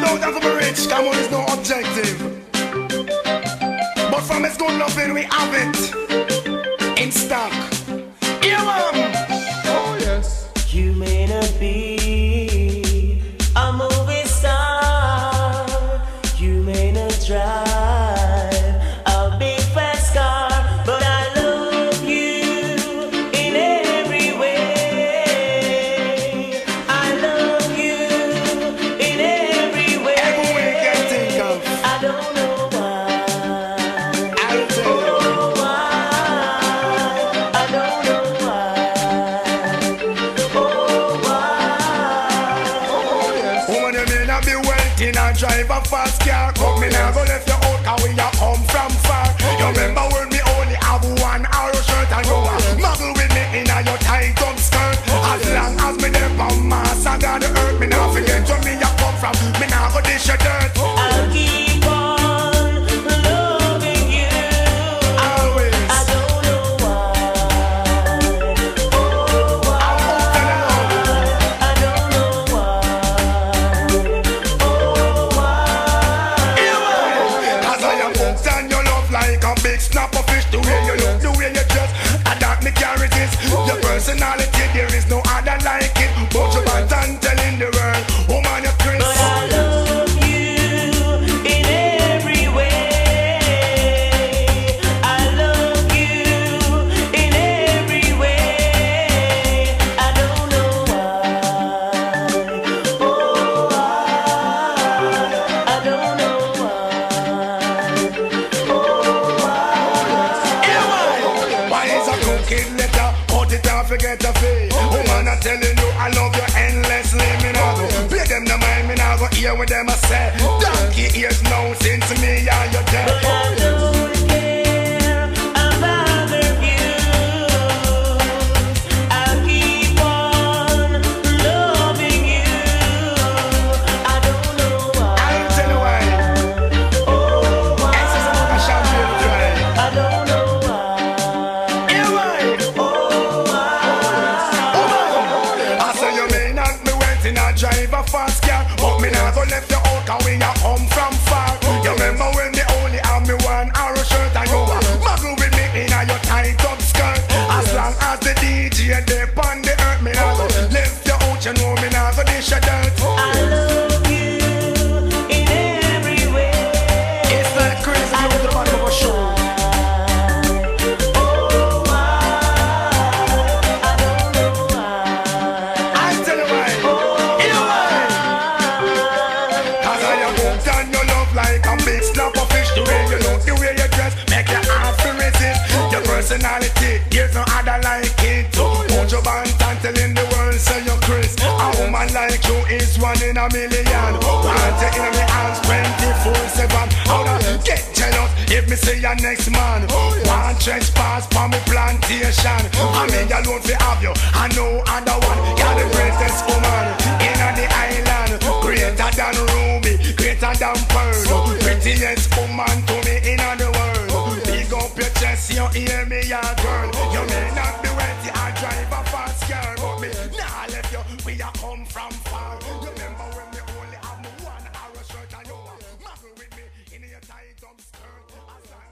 No doubt I'm for rich, no objective. But from its good loving, we have it in stock. Yeah, man. Oh yes. You may not be a movie star. You may not drive wealthy, not drive a fast car. But me now go left is no other forget a fee. Oh, Woman, I'm telling you, I love you endlessly. Me now go oh, pay them the mind, me now go hear what them a say. Donkey a drive a fast car. But me not go left you out cause we a come from far. You remember when me only have me one arrow shirt And you a muggle with me in a your tight up skirt? As long as the DJ they on the earth Me not go left you out you know me not go dish your dirt A woman like you is one in a million. Want you in my hands 24-7 How to oh, get jealous. If me say your next man. Oh, Want trespass for me plantation. Oh, I mean alone fi have you. I know other one. You're the greatest woman in the island. Greater than Ruby, greater than Pearl Prettiest woman to me in the world. Big up your chest, you hear me, ya girl. You may not be wealthy, I drive a fast car But me we are come from far. You remember when we only have me one arrow shirt and you were with me in your tight dumb skirt.